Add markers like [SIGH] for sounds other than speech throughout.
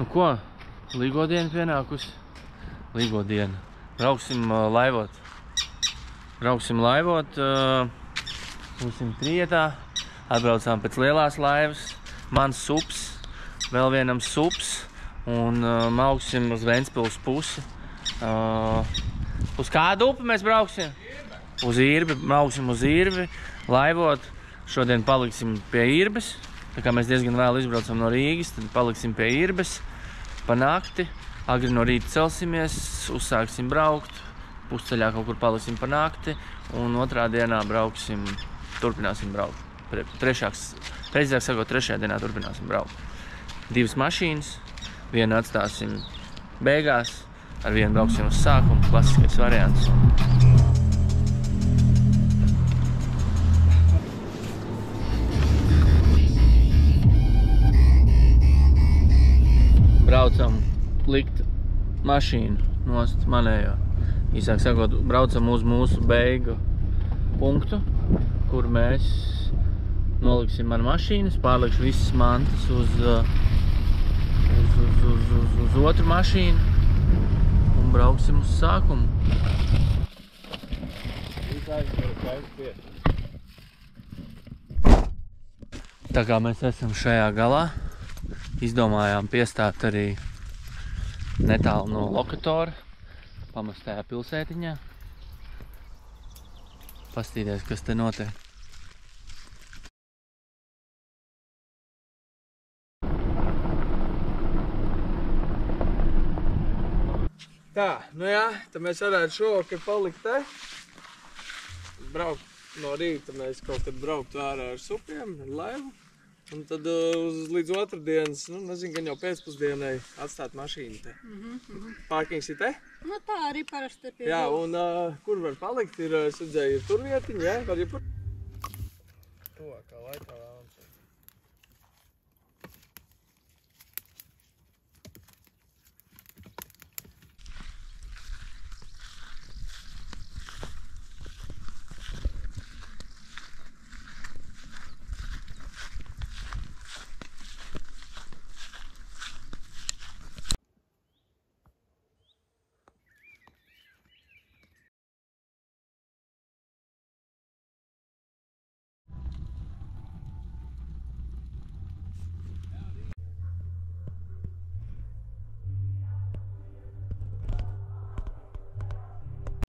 Nu ko, līgo diena pienākusi. Līgo diena. Brauksim uh, laivot. Brauksim laivot. Uh, būsim trietā. Atbraucām pēc lielās laivas. Mans sups, vēl vienam sups. Un uh, mauksim uz Ventspils pusi. Uz kādu upi mēs brauksim? Uz īrbi, brauksim uz īrbi, laivot. Šodien paliksim pie īrbes. Tā kā mēs diezgan vēl izbraucam no Rīgas, tad paliksim pie īrbes pa nakti. Agri no rīta celsimies, uzsāksim braukt, pusceļā kaut kur paliksim pa nakti, un otrā dienā brauksim, turpināsim braukt. Pre, trešāks, precīzāk sakot, trešajā dienā turpināsim braukt. Divas mašīnas, vienu atstāsim beigās, ar vienu brauksim uz sākumu, klasiskais variants. Braucam likt mašīnu nost manējo. Īsāk sakot, braucam uz mūsu beigu punktu, kur mēs noliksim man mašīnas, pārlikšu visas mantas uz, uh, uz, uz, uz, uz, uz otru mašīnu un brauksim uz sākumu. Tā kā mēs esam šajā galā, izdomājām piestāt arī netālu no lokatora, pamestajā pilsētiņā. Pastīties, kas te notiek. Tā, nu jā, tad mēs varētu šovakar palikt te. Braukt no rīta mēs kaut kad braukt ārā ar supiem, ar laivu. Un tad uh, uz, līdz otrdienas, nu, nezinu, gan jau pēcpusdienai atstāt mašīnu te. Pārkings ir te? Nu, tā arī parasti ir pie Jā, un uh, kur var palikt, ir, uh, es redzēju, ir tur vietiņa, jā, var jebkur. To, kā lai tā vēlams.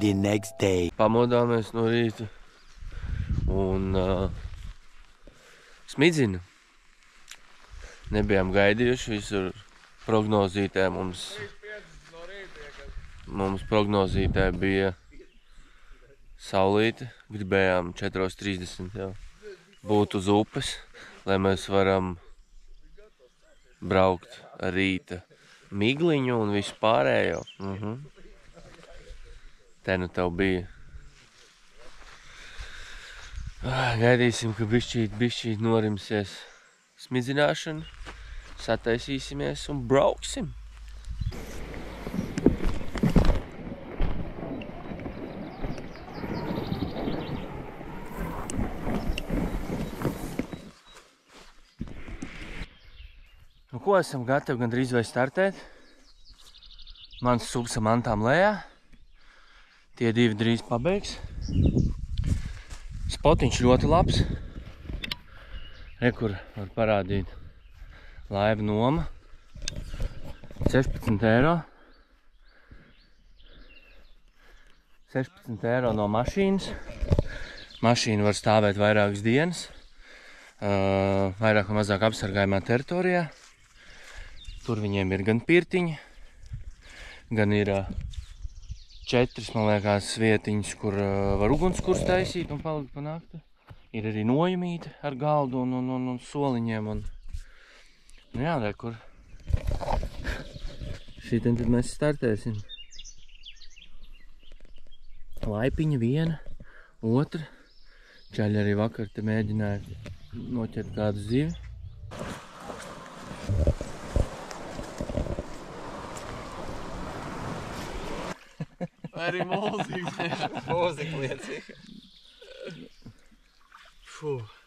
The next day. Pamodāmies no rīta un uh, smidzina. Nebijām gaidījuši visur prognozītē mums. Mums prognozītē bija saulīte, gribējām 4.30 jau būt uz upes, lai mēs varam braukt rīta migliņu un visu pārējo. Mhm. Te nu tev bija. Ah, Gaidīsim, ka bišķīt, bišķīt norimsies smidzināšana. Sataisīsimies un brauksim. Nu, ko esam gatavi gandrīz vai startēt? Mans subs ar mantām lejā. Tie divi drīz pabeigs. Spotiņš ļoti labs. Re, kur var parādīt laiva noma. 16 eiro. 16 eiro no mašīnas. Mašīna var stāvēt vairākas dienas. Vairāk vai mazāk apsargājumā teritorijā. Tur viņiem ir gan pirtiņi, gan ir uh, četras, man liekas, vietiņas, kur uh, var ugunskurs taisīt un palikt pa nakti. Ir arī nojumīte ar galdu un, un, un, un soliņiem. Un... Nu jā, re, kur. Šitien tad mēs startēsim. Laipiņa viena, otra. Čaļi arī vakar te mēģināja noķert kādu zivi. Arī mūzika. Mūzika liecīga. Fuh.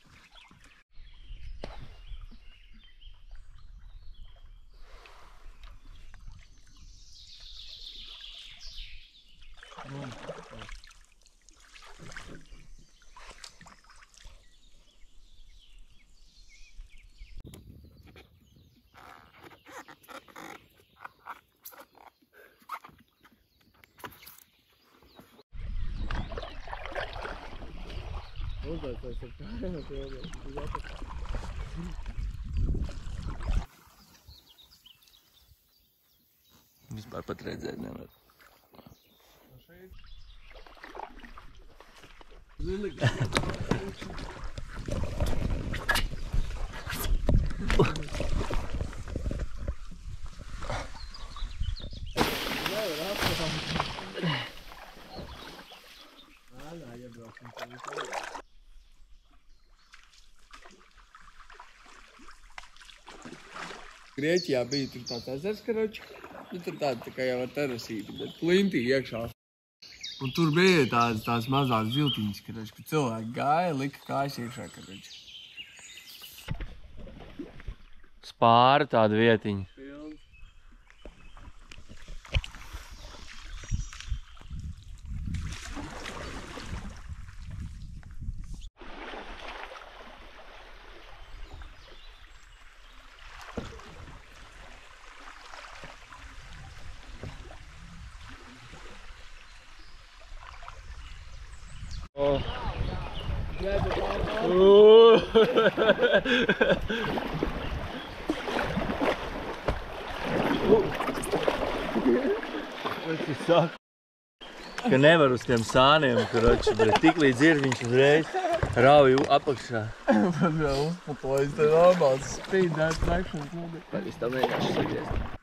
Vispār pat redzēt nevar. Zini, nevar apstāties. Ēnā iebrauksim, tev visu Grieķijā bija tur tāds ezers, karoči. Nu, tur tāda tā kā jau ar terasīti, bet plintī iekšā. Un tur bija tādas, tās mazās ziltiņas, karoči, kad cilvēki gāja, lika kājas iekšā, karoči. Spāra tāda vietiņa. Pilns. Es saku, ka nevar uz tiem sāniem, karoči, bet tik līdz ir viņš uzreiz rauj apakšā. Man jau uzputojas, tā normāls speed that traction. Es tam vienkārši sagriezt.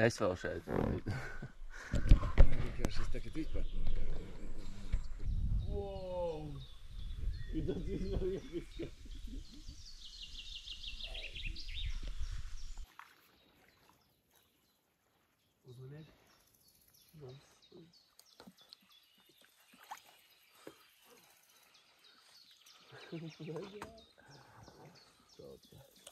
Es vēl šeit. Šis tagad vispār. Wow! Ir tas vispār iekšā. Uzmaniet. Ūdens [LAUGHS]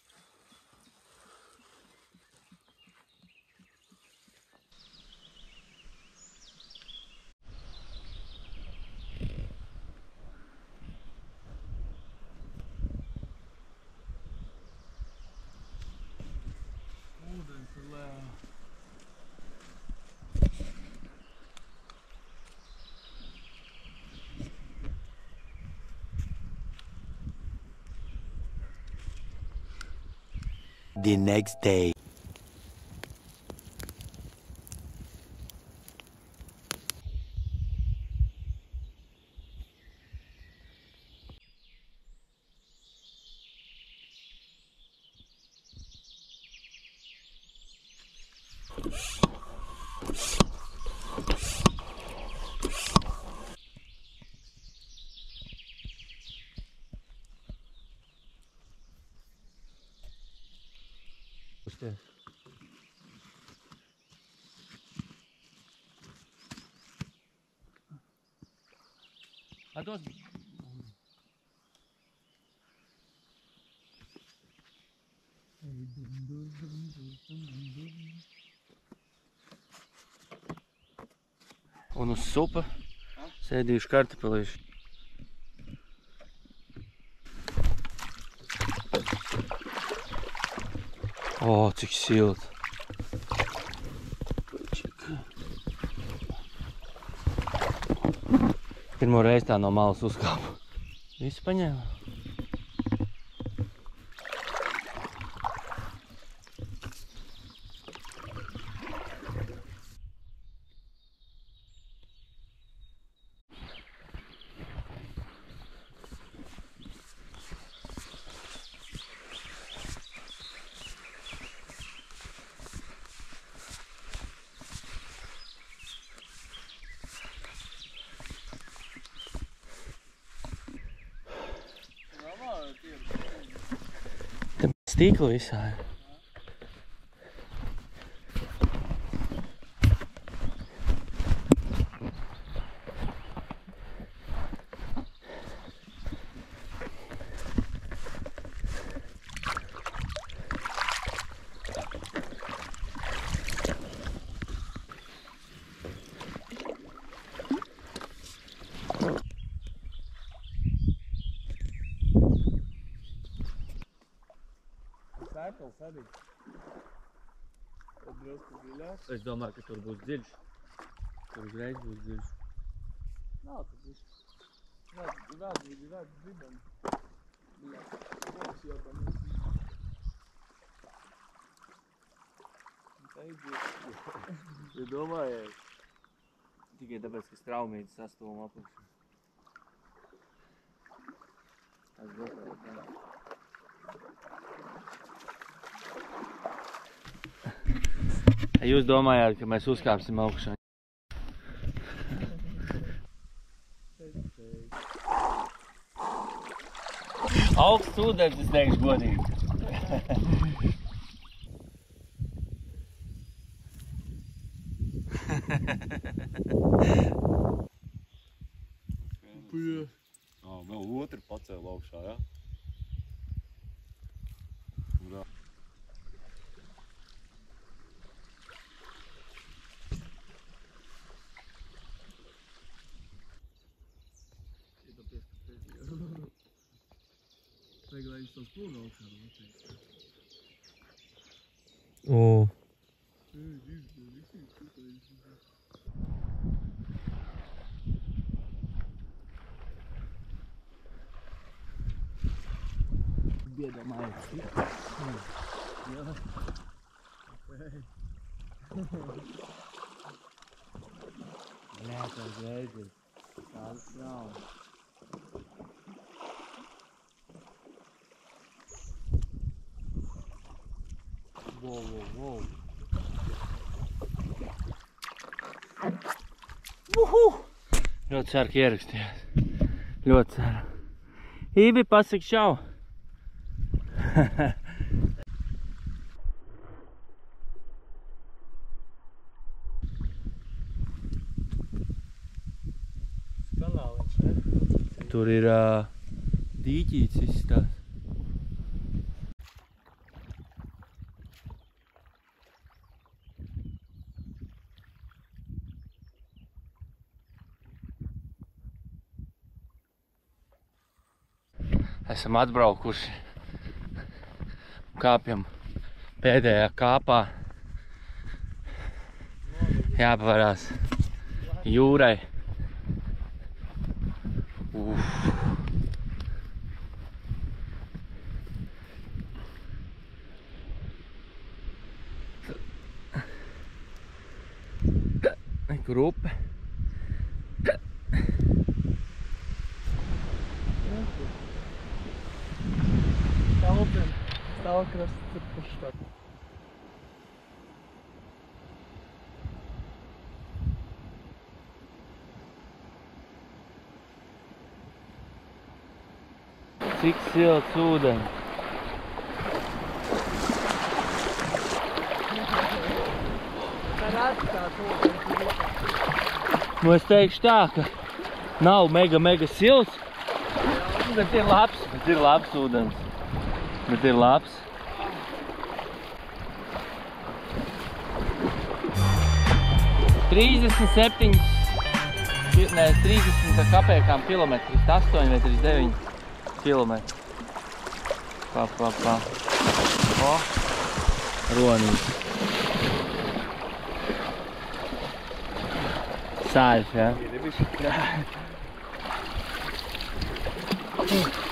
The next day. Atdos. Un uz supa sēdījuši kartupelīši. O, cik silti. Pirmo reizi tā no malas uzkāpu. Visu paņēma. Te stīkli visā. ir. Sēkals arī. Tad drusku dziļāk. Es domāju, ka tur būs dziļš. Tur uzreiz būs dziļš. Nav tas viss. Redz, redz, redz, dzidam. Bļā, koks jau tam ir. Tā ir dziļš. Ja domāju, tikai tāpēc, ka straumītas sastūma apakšā. Tas būs tā. Jūs domājāt, ka mēs uzkāpsim augšā? Augsts ūdens, es teikšu godīgi. Ā, vēl otru pacēla augšā, jā? Jā. Vajag, lai viņš tos plūga augšā noteikti. O. Biedomājies. Nē, tas reizes. Tāds Wow, wow, wow. Uhu! Ļoti ceru, ka ierakstījās. Ļoti ceru. Ībi! Kanāliņš, ne? Tur ir uh, dīķīts izstās. Esam atbraukuši. Kāpjam pēdējā kāpā. Jāpavarās jūrai. Uf. Cik silts ūdens. Nu es teikšu tā, ka nav mega mega silts. Bet ir labs, bet ir labs ūdens. Bet ir labs. Trīsdesmit septiņas, nē, 30 ar kapēkām kilometri, 8 vai 39 kilometri. Pa, pa, pa. O, ronīs. Sāļš, jā? Ja? [LAUGHS]